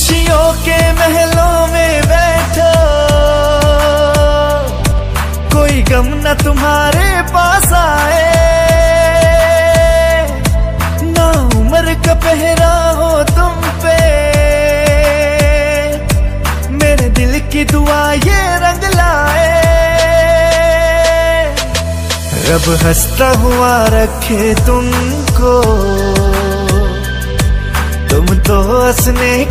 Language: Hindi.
खुशियों के महलों में बैठो। कोई गम न तुम्हारे पास आए। ना उम्र का पहरा हो तुम पे। मेरे दिल की दुआ ये रंग लाए। रब हंसता हुआ रखे तुमको। तुम तो हंसने